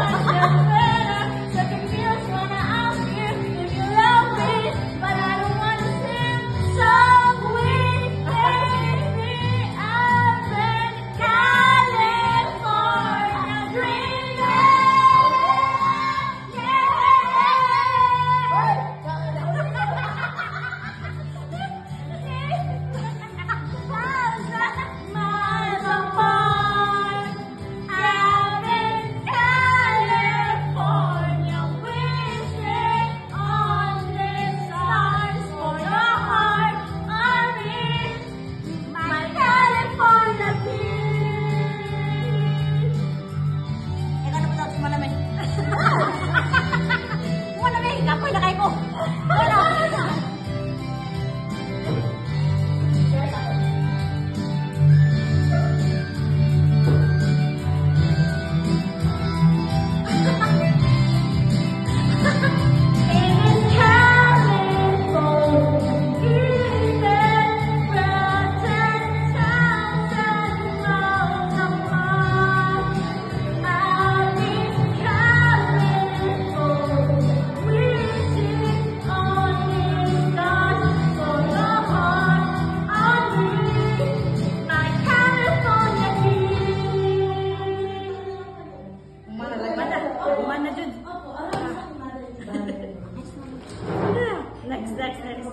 张艺兴 dyan. Opo, alam sa akin mother. Next, next, next.